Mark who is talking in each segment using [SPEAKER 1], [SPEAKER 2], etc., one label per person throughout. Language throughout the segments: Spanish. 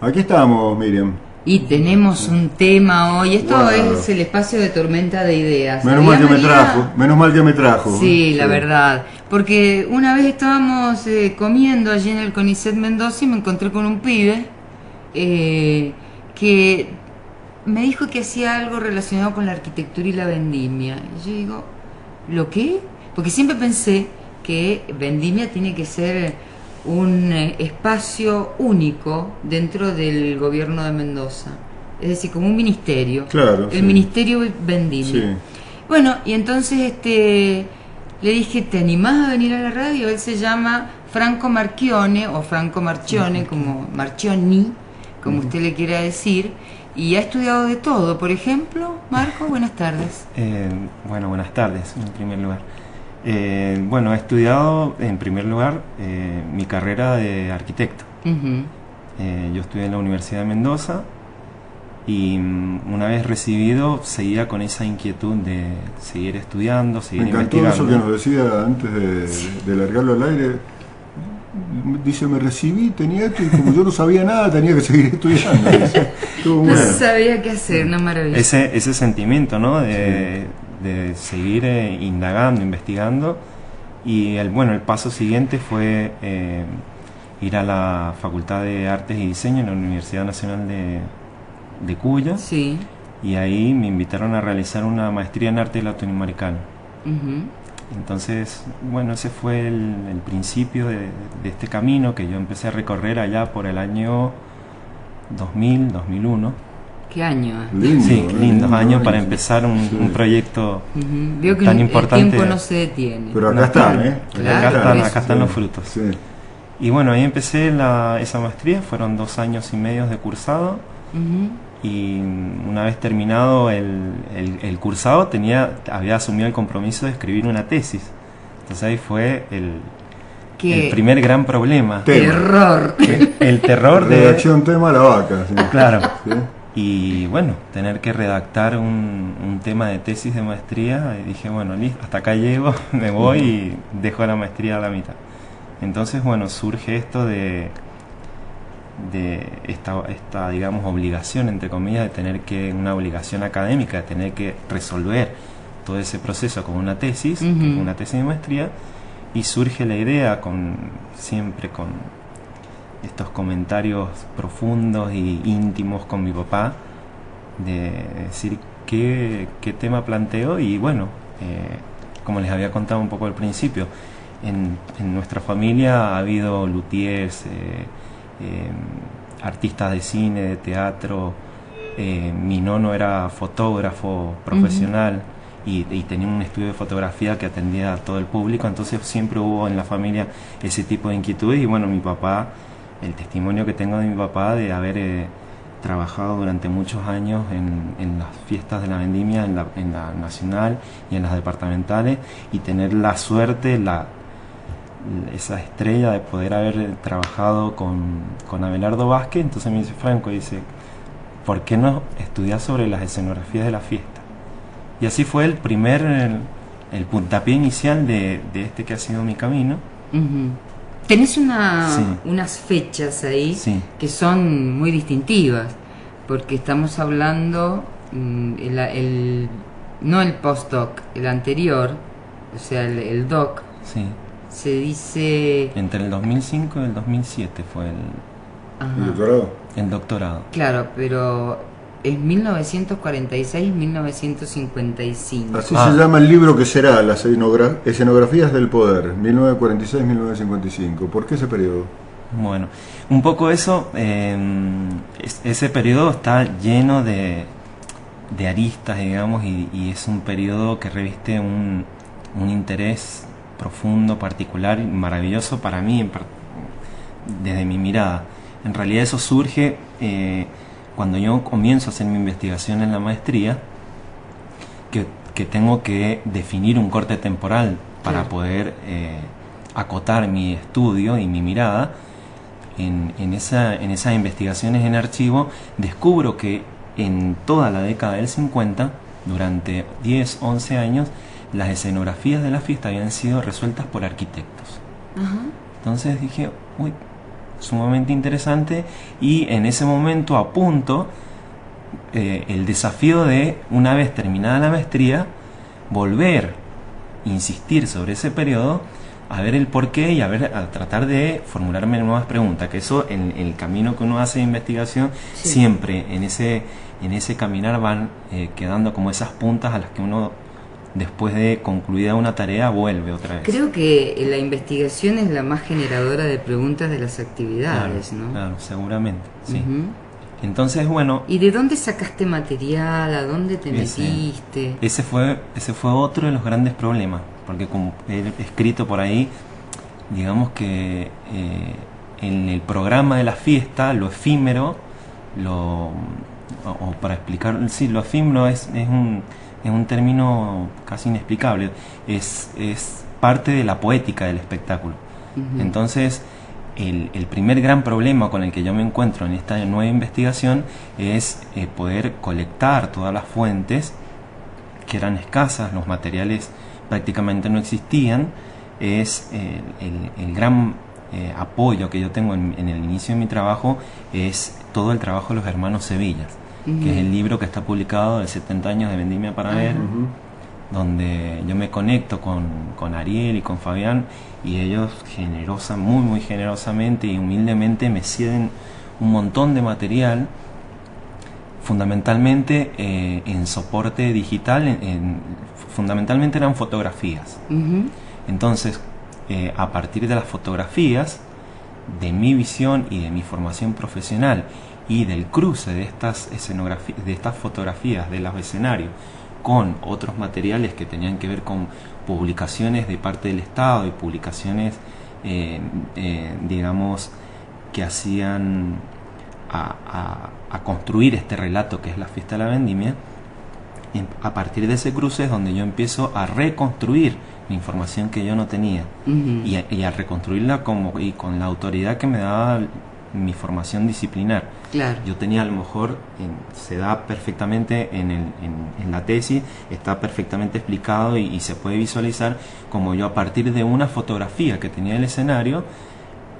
[SPEAKER 1] Aquí estamos, Miriam.
[SPEAKER 2] Y tenemos un tema hoy. Esto
[SPEAKER 1] Wow.
[SPEAKER 2] es el espacio de tormenta de ideas.
[SPEAKER 1] Menos mal que
[SPEAKER 2] ¿Sabías,
[SPEAKER 1] me trajo, menos mal que me trajo.
[SPEAKER 2] Sí, la verdad. Porque una vez estábamos eh, comiendo allí en el Conicet Mendoza y me encontré con un pibe eh, que me dijo que hacía algo relacionado con la arquitectura y la vendimia. Y yo digo, ¿lo qué? Porque siempre pensé que vendimia tiene que ser un eh, espacio único dentro del gobierno de Mendoza. Es decir, como un ministerio.
[SPEAKER 1] Claro,
[SPEAKER 2] El
[SPEAKER 1] sí.
[SPEAKER 2] Ministerio Vendimia.
[SPEAKER 1] Sí.
[SPEAKER 2] Bueno, y entonces este le dije, ¿te animás a venir a la radio? Él se llama Franco Marchione o Franco Marchione, como Marchioni, como usted le quiera decir, y ha estudiado de todo. Por ejemplo, Marco, buenas tardes.
[SPEAKER 3] Eh, bueno, buenas tardes en primer lugar. Eh, bueno, he estudiado en primer lugar eh, mi carrera de arquitecto. Eh, yo estudié en la Universidad de Mendoza y mm, una vez recibido seguía con esa inquietud de seguir estudiando, seguir
[SPEAKER 1] Me encantó
[SPEAKER 3] investigando.
[SPEAKER 1] eso que nos decía antes de, de largarlo al aire. Dice, me recibí, tenía esto y como yo no sabía nada, tenía que seguir estudiando.
[SPEAKER 2] No
[SPEAKER 1] bueno.
[SPEAKER 2] sabía qué hacer, una maravilla.
[SPEAKER 3] ese, ese sentimiento, ¿no? De, de seguir eh, indagando, investigando. Y el, bueno, el paso siguiente fue eh, ir a la Facultad de Artes y Diseño en la Universidad Nacional de, de Cuyo.
[SPEAKER 2] Sí.
[SPEAKER 3] Y ahí me invitaron a realizar una maestría en arte latinoamericano. Entonces, bueno, ese fue el, el principio de, de este camino que yo empecé a recorrer allá por el año 2000, 2001.
[SPEAKER 2] ¿Qué año? eh?
[SPEAKER 1] Lindo,
[SPEAKER 3] Sí,
[SPEAKER 1] ¿eh?
[SPEAKER 3] lindos
[SPEAKER 1] Lindo
[SPEAKER 3] años
[SPEAKER 1] año.
[SPEAKER 3] para empezar un,
[SPEAKER 1] Sí.
[SPEAKER 3] un proyecto.
[SPEAKER 2] Ujú. Veo que
[SPEAKER 3] Tan importante-
[SPEAKER 2] el tiempo no se detiene.
[SPEAKER 1] Pero acá
[SPEAKER 3] No,
[SPEAKER 1] están,
[SPEAKER 3] claro.
[SPEAKER 1] ¿eh?
[SPEAKER 2] Claro,
[SPEAKER 3] acá están, acá están los frutos.
[SPEAKER 1] Sí.
[SPEAKER 3] Y bueno, ahí empecé la, esa maestría, fueron dos años y medio de cursado. Y una vez terminado el, el- el cursado, tenía, había asumido el compromiso de escribir una tesis. Entonces ahí fue el, primer gran problema.
[SPEAKER 1] Tema.
[SPEAKER 2] terror.
[SPEAKER 3] El terror de...
[SPEAKER 1] Redacción tema la vaca. sí.
[SPEAKER 3] Claro. Y bueno, tener que redactar un, un tema de tesis de maestría, y dije, bueno, listo, hasta acá llego, me voy y dejo la maestría a la mitad. Entonces, bueno, surge esto de, de esta, esta, digamos, obligación, entre comillas, de tener que, una obligación académica, de tener que resolver todo ese proceso con una tesis,
[SPEAKER 2] Ujú.
[SPEAKER 3] una tesis de maestría, y surge la idea con siempre con estos comentarios profundos y íntimos con mi papá de decir qué, qué tema planteo y bueno, eh, como les había contado un poco al principio, en, en nuestra familia ha habido luthiers, eh, eh, artistas de cine, de teatro, mi nono era fotógrafo profesional y, y tenía un estudio de fotografía que atendía a todo el público, entonces siempre hubo en la familia ese tipo de inquietudes y bueno, mi papá, el testimonio que tengo de mi papá de haber eh, trabajado durante muchos años en, en las fiestas de la vendimia, en la, nacional y en las departamentales y tener la suerte, la, esa estrella de poder haber trabajado con, con Abelardo Vázquez, entonces me dice Franco, dice, ¿por qué no estudiar sobre las escenografías de la fiesta? Y así fue el primer, el, puntapié inicial de, de este que ha sido mi camino.
[SPEAKER 2] Tenés una,
[SPEAKER 3] Sí.
[SPEAKER 2] unas fechas ahí
[SPEAKER 3] Sí.
[SPEAKER 2] que son muy distintivas, porque estamos hablando, mm, el, el- no el postdoc, el anterior, o sea, el, el doc,
[SPEAKER 3] Sí.
[SPEAKER 2] se dice...
[SPEAKER 3] Entre el 2005 y el 2007 fue el,
[SPEAKER 2] ajá,
[SPEAKER 1] ¿El doctorado?
[SPEAKER 3] el doctorado.
[SPEAKER 2] claro, pero es 1946-1955.
[SPEAKER 1] Así
[SPEAKER 3] Ah.
[SPEAKER 1] se llama el libro que será Las escenogra- escenografías del poder, 1946-1955. ¿Por qué ese periodo?
[SPEAKER 3] Bueno, un poco eso, eh, es- ese periodo está lleno de, de aristas, digamos, y, y es un periodo que reviste un, un interés profundo, particular y maravilloso para mí en desde mi mirada. En realidad eso surge eh, cuando yo comienzo a hacer mi investigación en la maestría, que, que tengo que definir un corte temporal para
[SPEAKER 2] Claro.
[SPEAKER 3] poder eh, acotar mi estudio y mi mirada. En, en, esa, en esas investigaciones en archivo descubro que en toda la década del 50, durante 10, 11 años, las escenografías de la fiesta habían sido resueltas por arquitectos.
[SPEAKER 2] Ajá.
[SPEAKER 3] Entonces dije, uy, sumamente interesante y en ese momento apunto eh, el desafío de, una vez terminada la maestría, volver, insistir sobre ese periodo, a ver el porqué y a, ver, a tratar de formularme nuevas preguntas, que eso en, el camino que uno hace de investigación, siempre en ese, en ese caminar van eh, quedando como esas puntas a las que uno después de concluida una tarea vuelve otra vez.
[SPEAKER 2] Creo que la investigación es la más generadora de preguntas de las actividades,
[SPEAKER 3] claro,
[SPEAKER 2] ¿no?
[SPEAKER 3] Claro, seguramente, sí. Entonces, bueno...
[SPEAKER 2] ¿Y de dónde sacaste material? ¿A dónde te metiste?
[SPEAKER 3] Ese fue, ese fue otro de los grandes problemas, porque como he escrito por ahí, digamos que eh, en el programa de la fiesta, lo efímero, lo, o, para explicar, sí, lo efímero es, es, un, es un término casi inexplicable, es, es parte de la poética del espectáculo. Entonces, el, primer gran problema con el que yo me encuentro en esta nueva investigación es eh, poder colectar todas las fuentes que eran escasas, los materiales prácticamente no existían, es eh, el, gran eh, apoyo que yo tengo en, el inicio de mi trabajo es todo el trabajo de los hermanos Sevillas, que es el libro que está publicado de 70 años de Vendimia para ver, donde yo me conecto con, con Ariel y con Fabián y ellos generosa, muy muy generosamente y humildemente me ceden un montón de material, fundamentalmente eh, en soporte digital, en, fundamentalmente eran fotografías. Entonces, eh, a partir de las fotografías, de mi visión y de mi formación profesional y del cruce de estas, escenografías, de estas fotografías de los escenarios con otros materiales que tenían que ver con publicaciones de parte del Estado y publicaciones, eh, eh, digamos, que hacían a, construir este relato que es la fiesta de la vendimia, a partir de ese cruce es donde yo empiezo a reconstruir la información que yo no tenía y, a, y, a, reconstruirla como, y con la autoridad que me daba mi formación disciplinar.
[SPEAKER 2] Claro.
[SPEAKER 3] Yo tenía a lo mejor, se da perfectamente en, el, en, la tesis, está perfectamente explicado y, se puede visualizar como yo a partir de una fotografía que tenía el escenario,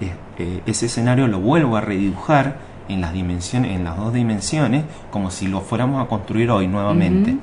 [SPEAKER 3] eh, eh, ese escenario lo vuelvo a redibujar en las dimensiones, en las dos dimensiones, como si lo fuéramos a construir hoy nuevamente.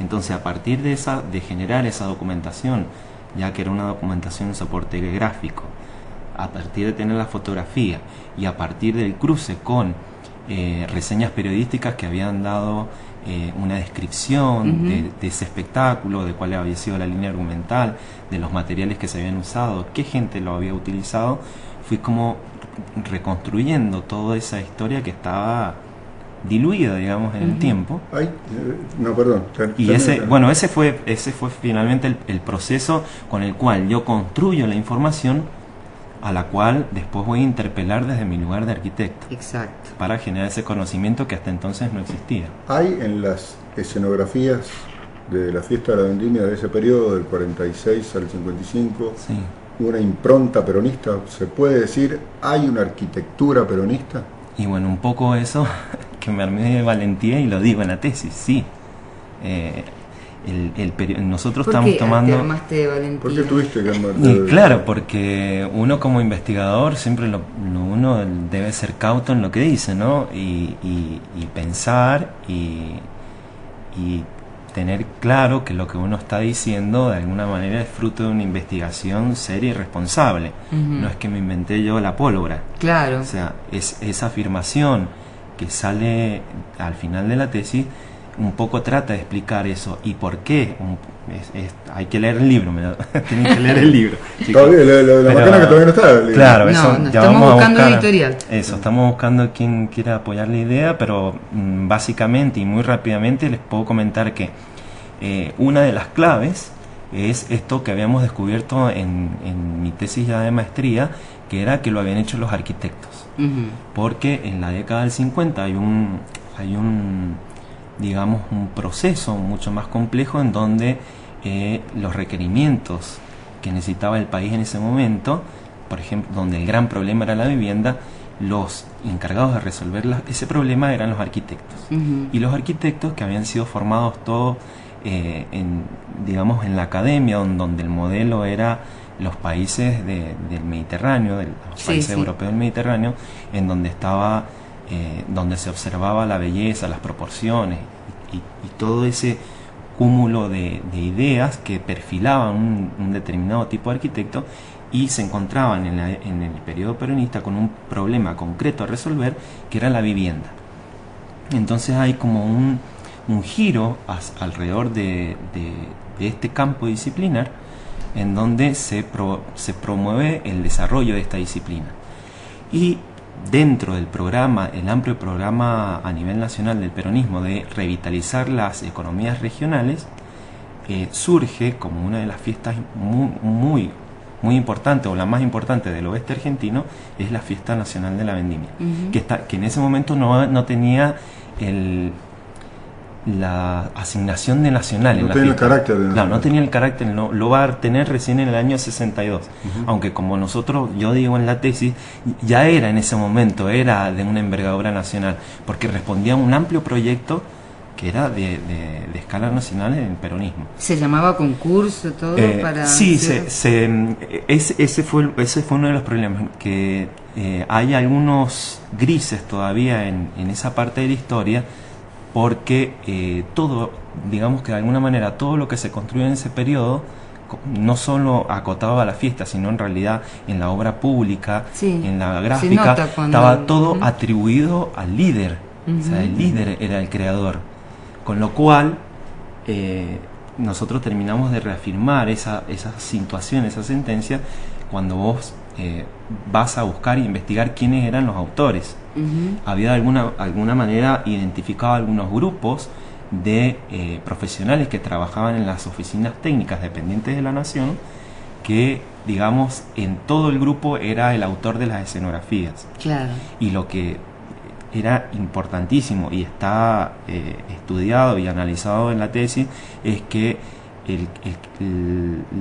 [SPEAKER 3] Entonces, a partir de esa, de generar esa documentación, ya que era una documentación en soporte gráfico, a partir de tener la fotografía y a partir del cruce con eh, reseñas periodísticas que habían dado eh, una descripción de, ese espectáculo, de cuál había sido la línea argumental, de los materiales que se habían usado, qué gente lo había utilizado, fui como reconstruyendo toda esa historia que estaba diluida, digamos, en el tiempo.
[SPEAKER 1] Ay, eh, no, perdón.
[SPEAKER 3] y ese, bueno, ese fue, ese fue finalmente el proceso con el cual yo construyo la información a la cual después voy a interpelar desde mi lugar de arquitecto.
[SPEAKER 2] Exacto.
[SPEAKER 3] Para generar ese conocimiento que hasta entonces no existía.
[SPEAKER 1] Hay en las escenografías de la fiesta de la vendimia de ese periodo, del 46 al 55, una impronta peronista. ¿Se puede decir, hay una arquitectura peronista?
[SPEAKER 3] Y bueno, un poco eso que me armé de valentía y lo digo en la tesis, sí. Eh, el, nosotros estamos tomando...
[SPEAKER 1] ¿Por qué tuviste
[SPEAKER 3] que Claro, porque uno como investigador siempre lo, uno debe ser cauto en lo que dice, ¿no? Y, pensar y, tener claro que lo que uno está diciendo de alguna manera es fruto de una investigación seria y responsable. No es que me inventé yo la pólvora.
[SPEAKER 2] Claro.
[SPEAKER 3] O sea, es esa afirmación que sale al final de la tesis un poco trata de explicar eso y por qué. hay que leer el libro, tienen que leer el libro.
[SPEAKER 1] Todavía, la, que todavía no está.
[SPEAKER 3] Claro, eso,
[SPEAKER 2] estamos buscando editorial.
[SPEAKER 3] Eso, estamos buscando quien quiera apoyar la idea, pero mm, básicamente y muy rápidamente les puedo comentar que eh, una de las claves es esto que habíamos descubierto en, en, mi tesis ya de maestría, que era que lo habían hecho los arquitectos. Porque en la década del 50 hay un, hay un digamos, un proceso mucho más complejo en donde eh, los requerimientos que necesitaba el país en ese momento, por ejemplo, donde el gran problema era la vivienda, los encargados de resolver ese problema eran los arquitectos. Y los arquitectos que habían sido formados todos, eh, en, digamos, en la academia, donde, el modelo era los países del Mediterráneo, de los países europeos del Mediterráneo, en donde estaba, eh, donde se observaba la belleza, las proporciones y, todo ese cúmulo de, ideas que perfilaban un, determinado tipo de arquitecto y se encontraban en, el periodo peronista con un problema concreto a resolver que era la vivienda. Entonces hay como un, giro alrededor de, este campo disciplinar en donde se, se promueve el desarrollo de esta disciplina. Y dentro del programa, el amplio programa a nivel nacional del peronismo de revitalizar las economías regionales, eh, surge como una de las fiestas muy, muy, muy importante o la más importante del oeste argentino, es la fiesta nacional de la vendimia, que, está, que en ese momento no, no tenía el, la asignación de nacional.
[SPEAKER 1] No tenía el carácter.
[SPEAKER 3] no, no tenía el carácter, lo va a tener recién en el año 62. Aunque como nosotros, yo digo en la tesis, ya era en ese momento, era de una envergadura nacional, porque respondía a un amplio proyecto que era de, de, escala nacional en el peronismo.
[SPEAKER 2] ¿Se llamaba concurso todo
[SPEAKER 3] eh, para...? Sí, se, se, ese, ese, fue, ese fue uno de los problemas, que eh, hay algunos grises todavía en, en esa parte de la historia, porque eh, todo, digamos que de alguna manera, todo lo que se construyó en ese periodo, no solo acotaba a la fiesta, sino en realidad en la obra pública, en la gráfica, estaba todo atribuido al líder. O sea, el líder era el creador. Con lo cual, eh, nosotros terminamos de reafirmar esa, esa situación, esa sentencia, cuando vos eh, vas a buscar e investigar quiénes eran los autores. Había de alguna, alguna manera identificado algunos grupos de eh, profesionales que trabajaban en las oficinas técnicas dependientes de la nación, que digamos en todo el grupo era el autor de las escenografías. Y lo que era importantísimo y está eh, estudiado y analizado en la tesis es que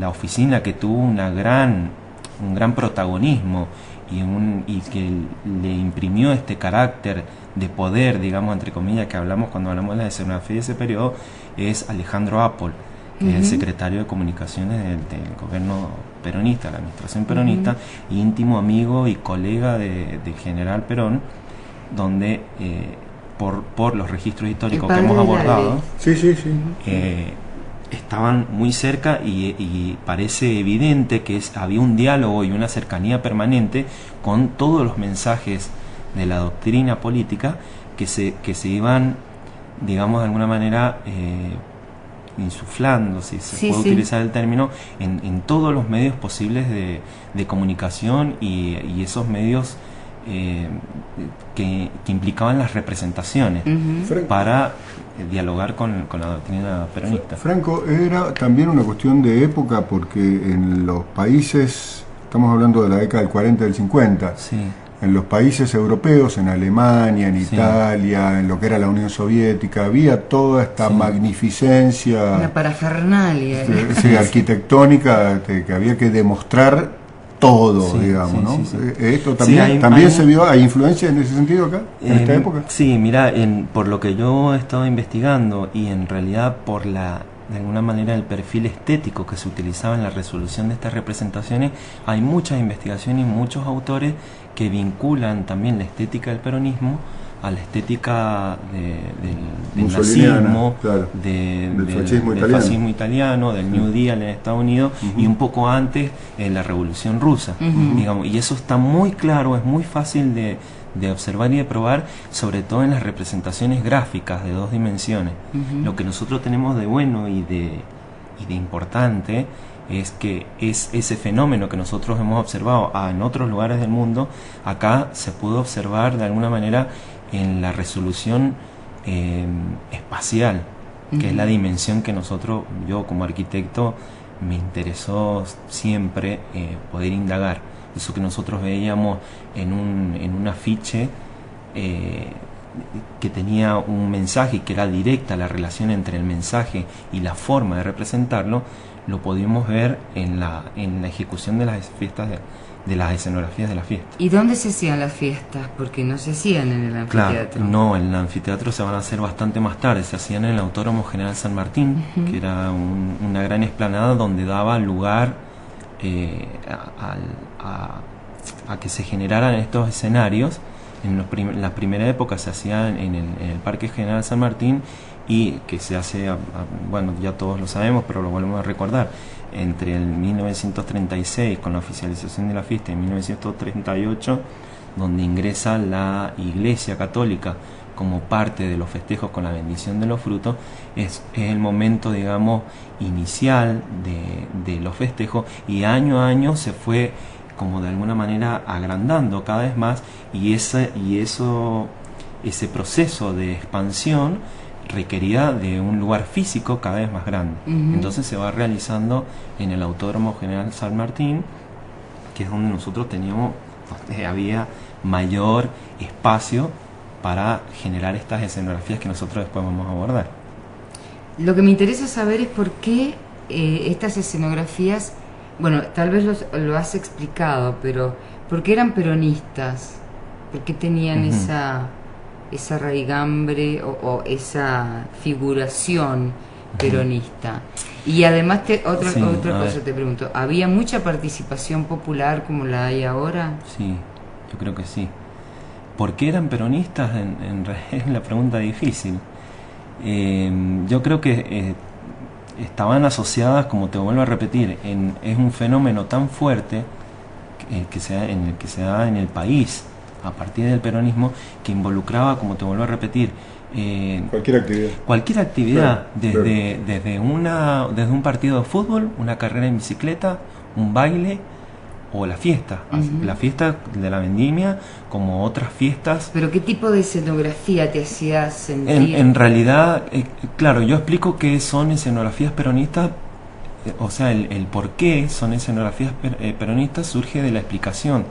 [SPEAKER 3] la oficina que tuvo una gran un gran protagonismo y, un, y que le imprimió este carácter de poder, digamos, entre comillas, que hablamos cuando hablamos de la escenografía de ese periodo, es Alejandro Apple, que es el secretario de comunicaciones del, gobierno peronista, la administración peronista, íntimo amigo y colega de, del general Perón, donde eh, por, por los registros históricos que hemos abordado,
[SPEAKER 1] sí, sí, sí.
[SPEAKER 3] Eh, estaban muy cerca y, parece evidente que había un diálogo y una cercanía permanente con todos los mensajes de la doctrina política que se, que se iban, digamos, de alguna manera eh, insuflando, si se puede utilizar el término, en, todos los medios posibles de, comunicación y, esos medios eh, que, implicaban las representaciones para eh, dialogar con, la doctrina peronista.
[SPEAKER 1] Franco, era también una cuestión de época porque en los países, estamos hablando de la década del 40 y del 50, en los países europeos, en Alemania, en Italia, en lo que era la Unión Soviética, había toda esta magnificencia.
[SPEAKER 2] Una parafernalia.
[SPEAKER 1] arquitectónica que había que demostrar todo, digamos, ¿no? Eh, esto también, también se vio, ¿hay influencia en ese sentido acá, en, esta época?
[SPEAKER 3] Sí, mira, en, por lo que yo he estado investigando y en realidad por la, de alguna manera, el perfil estético que se utilizaba en la resolución de estas representaciones, hay muchas investigaciones y muchos autores que vinculan también la estética del peronismo a la estética del, nazismo, del, fascismo, italiano. del New Deal en Estados Unidos y un poco antes en la Revolución Rusa. digamos, y eso está muy claro, es muy fácil de, observar y de probar, sobre todo en las representaciones gráficas de dos dimensiones. Lo que nosotros tenemos de bueno y de, y de importante es que es ese fenómeno que nosotros hemos observado en otros lugares del mundo, acá se pudo observar de alguna manera en la resolución eh, espacial, que es la dimensión que nosotros, yo como arquitecto, me interesó siempre eh, poder indagar. Eso que nosotros veíamos en un, en un afiche eh, que tenía un mensaje y que era directa la relación entre el mensaje y la forma de representarlo, lo podíamos ver en la, en la ejecución de las fiestas de, de las escenografías de la fiesta.
[SPEAKER 2] ¿Y dónde se hacían las fiestas? Porque no se hacían en el anfiteatro.
[SPEAKER 3] Claro, no, en el anfiteatro se van a hacer bastante más tarde, se hacían en el Autódromo General San Martín, que era una gran explanada donde daba lugar eh, a, que se generaran estos escenarios. En los las primeras épocas se hacían en el, en el, Parque General San Martín y que se hace, bueno, ya todos lo sabemos, pero lo volvemos a recordar, entre el 1936 con la oficialización de la fiesta y 1938, donde ingresa la Iglesia Católica como parte de los festejos con la bendición de los frutos, es, el momento, digamos, inicial de, los festejos y año a año se fue como de alguna manera agrandando cada vez más y, ese, y eso, ese proceso de expansión requería de un lugar físico cada vez más grande. Entonces se va realizando en el Autódromo General San Martín, que es donde nosotros teníamos, había mayor espacio para generar estas escenografías que nosotros después vamos a abordar.
[SPEAKER 2] Lo que me interesa saber es por qué eh, estas escenografías, bueno, tal vez lo has explicado, pero ¿por qué eran peronistas? ¿Por qué tenían esa, esa raigambre o, esa figuración peronista? Y además, te, otra, otra cosa te pregunto, ¿había mucha participación popular como la hay ahora?
[SPEAKER 3] Sí, yo creo que sí. ¿Por qué eran peronistas? En, es la pregunta difícil. Em, yo creo que eh, estaban asociadas, como te vuelvo a repetir, en, es un fenómeno tan fuerte que, que se, en el que se da en el país a partir del peronismo que involucraba, como te vuelvo a repetir,
[SPEAKER 1] eh, cualquier actividad.
[SPEAKER 3] Cualquier actividad, desde, desde, una, desde un partido de fútbol, una carrera en bicicleta, un baile, o la fiesta, la fiesta de la vendimia como otras fiestas.
[SPEAKER 2] Pero ¿qué tipo de escenografía te hacía sentir?
[SPEAKER 3] En, realidad, eh, claro, yo explico que son escenografías peronistas, eh, o sea, el, el, por qué son escenografías eh, peronistas surge de la explicación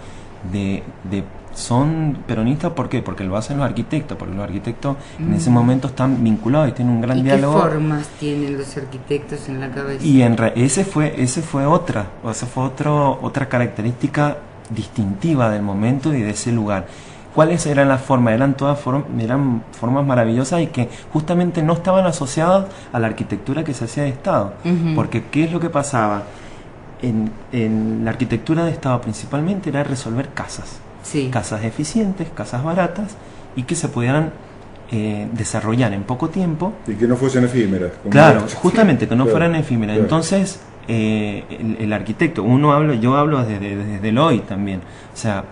[SPEAKER 3] de, de son peronistas, ¿por qué? Porque lo hacen los arquitectos, porque los arquitectos en ese mm. momento están vinculados y tienen un gran diálogo.
[SPEAKER 2] ¿Qué formas tienen los arquitectos en la cabeza?
[SPEAKER 3] Y en ese fue ese fue otra, o sea, fue otro, otra característica distintiva del momento y de ese lugar. ¿Cuáles eran las formas? Eran todas formas, eran formas maravillosas y que justamente no estaban asociadas a la arquitectura que se hacía de Estado. Porque ¿qué es lo que pasaba? En, en la arquitectura de Estado principalmente era resolver casas casas eficientes, casas baratas y que se pudieran eh, desarrollar en poco tiempo.
[SPEAKER 1] Y que no fuesen efímeras.
[SPEAKER 3] Claro, justamente, que no fueran efímeras. Entonces, eh, el, arquitecto, uno habla, yo hablo desde, desde el hoy también. O sea,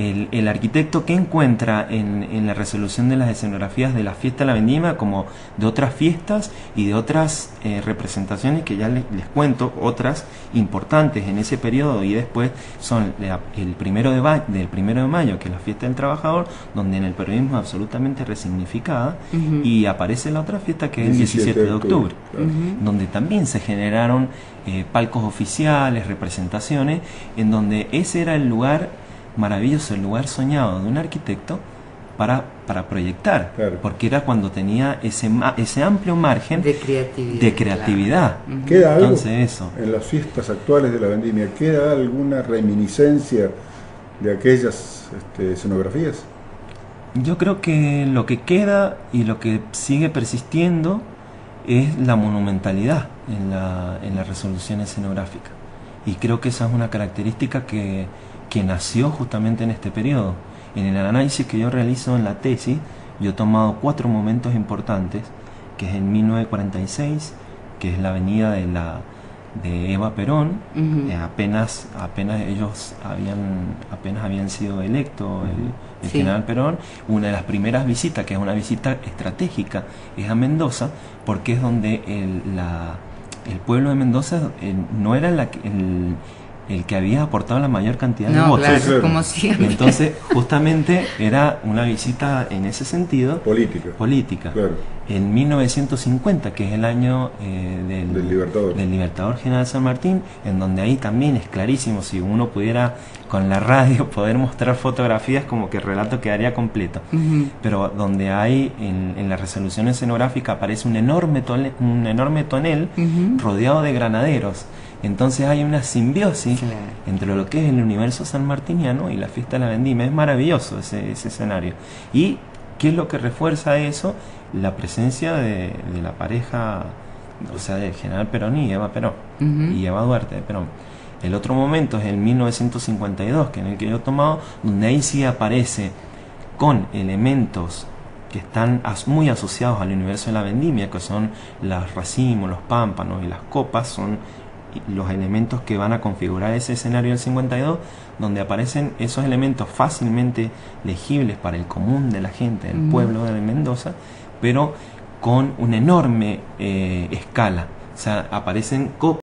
[SPEAKER 3] el, arquitecto que encuentra en, la resolución de las escenografías de la fiesta de la vendima como de otras fiestas y de otras eh, representaciones que ya les, cuento, otras importantes en ese periodo y después son el primero de, del primero de mayo, que es la fiesta del trabajador, donde en el periodismo es absolutamente resignificada, y aparece la otra fiesta que es el 17 de octubre, donde también se generaron eh, palcos oficiales, representaciones, en donde ese era el lugar maravilloso, el lugar soñado de un arquitecto para, para proyectar, porque era cuando tenía ese, ese amplio margen
[SPEAKER 2] de creatividad.
[SPEAKER 3] De creatividad.
[SPEAKER 1] ¿Queda algo eso. en las fiestas actuales de la vendimia? ¿Queda alguna reminiscencia de aquellas este, escenografías?
[SPEAKER 3] Yo creo que lo que queda y lo que sigue persistiendo es la monumentalidad en la, en la resolución escenográfica. Y creo que esa es una característica que, que nació justamente en este periodo. En el análisis que yo realizo en la tesis, yo he tomado cuatro momentos importantes, que es en 1946, que es la avenida de la de Eva Perón, eh, apenas apenas ellos habían apenas habían sido electos el, general Perón, una de las primeras visitas, que es una visita estratégica, es a Mendoza, porque es donde el, la, el pueblo de Mendoza eh, no era la, el, el que había aportado la mayor cantidad de votos.
[SPEAKER 2] como siempre.
[SPEAKER 3] Entonces, justamente era una visita en ese sentido.
[SPEAKER 1] Política.
[SPEAKER 3] Política. En 1950, que es el año eh, del, libertador. del Libertador General San Martín, en donde ahí también es clarísimo, si uno pudiera con la radio poder mostrar fotografías, como que el relato quedaría completo. Pero donde hay, en, la resolución escenográfica, aparece un enorme, un enorme tonel rodeado de granaderos entonces hay una simbiosis entre lo que es el universo sanmartiniano y la fiesta de la vendimia. Es maravilloso ese, escenario. ¿Y qué es lo que refuerza eso? La presencia de, la pareja, o sea, del general Perón y Eva Perón, y Eva Duarte de Perón. El otro momento es el 1952, que en el que yo he tomado, donde ahí sí aparece con elementos que están muy asociados al universo de la vendimia, que son los racimos, los pámpanos y las copas, son los elementos que van a configurar ese escenario del 52, donde aparecen esos elementos fácilmente legibles para el común de la gente del pueblo de Mendoza, pero con una enorme eh, escala. O sea, aparecen copas